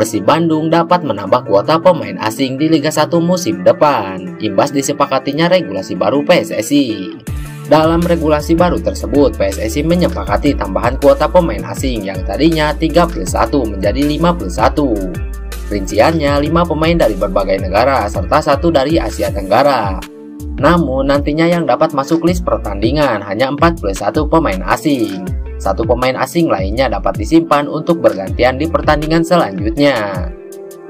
Persib Bandung dapat menambah kuota pemain asing di Liga 1 musim depan, imbas disepakatinya regulasi baru PSSI. Dalam regulasi baru tersebut, PSSI menyepakati tambahan kuota pemain asing yang tadinya 31 menjadi 51. Rinciannya 5 pemain dari berbagai negara serta satu dari Asia Tenggara. Namun nantinya yang dapat masuk list pertandingan hanya 41 pemain asing. Satu pemain asing lainnya dapat disimpan untuk bergantian di pertandingan selanjutnya.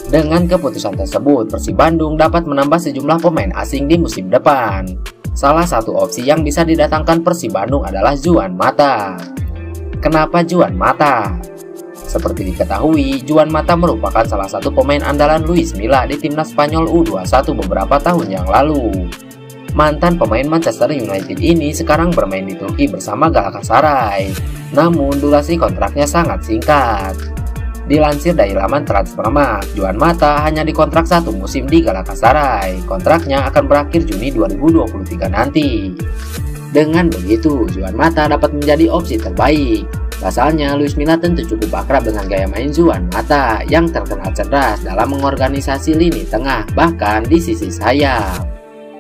Dengan keputusan tersebut, Persib Bandung dapat menambah sejumlah pemain asing di musim depan. Salah satu opsi yang bisa didatangkan Persib Bandung adalah Juan Mata. Kenapa Juan Mata? Seperti diketahui, Juan Mata merupakan salah satu pemain andalan Luis Milla di timnas Spanyol U21 beberapa tahun yang lalu. Mantan pemain Manchester United ini sekarang bermain di Turki bersama Galatasaray. Namun durasi kontraknya sangat singkat. Dilansir dari laman Transfermarkt, Juan Mata hanya dikontrak satu musim di Galatasaray. Kontraknya akan berakhir Juni 2023 nanti. Dengan begitu, Juan Mata dapat menjadi opsi terbaik. Pasalnya, Luis Milla tentu cukup akrab dengan gaya main Juan Mata yang terkenal cerdas dalam mengorganisasi lini tengah, bahkan di sisi sayap.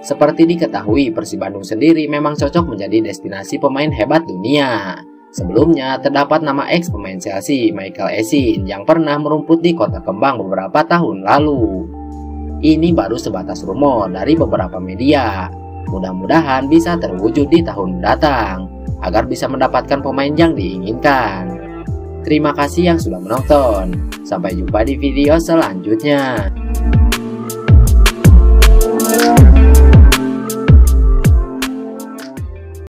Seperti diketahui, Persib Bandung sendiri memang cocok menjadi destinasi pemain hebat dunia. Sebelumnya, terdapat nama ex pemain Chelsea, Michael Essien, yang pernah merumput di kota kembang beberapa tahun lalu. Ini baru sebatas rumor dari beberapa media. Mudah-mudahan bisa terwujud di tahun mendatang, agar bisa mendapatkan pemain yang diinginkan. Terima kasih yang sudah menonton. Sampai jumpa di video selanjutnya.